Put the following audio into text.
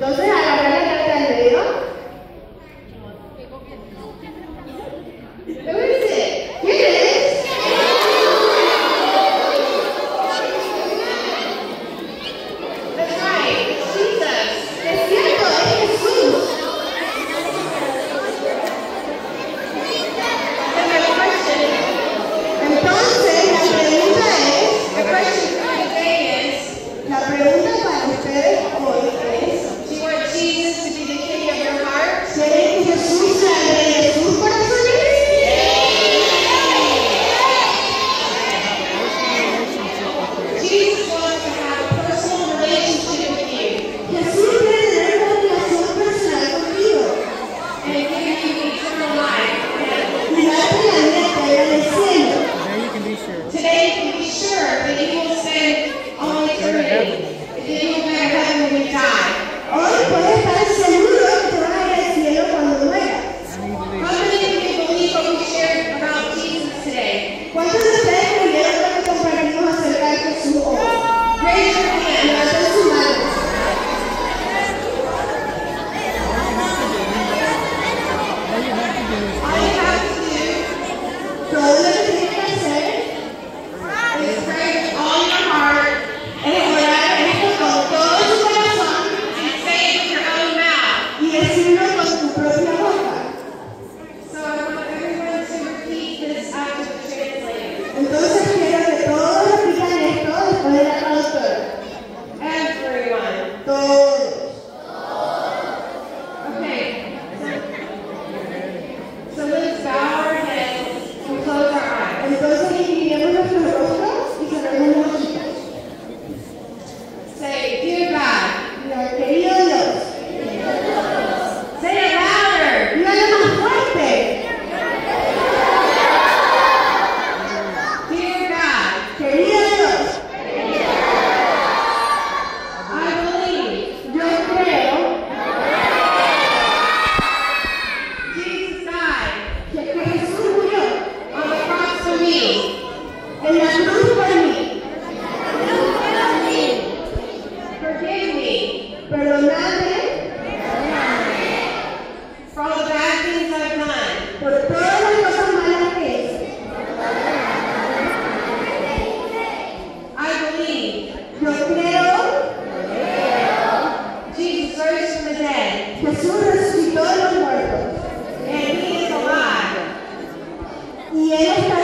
Entonces, a la hora de la. Unidos. En las Él está.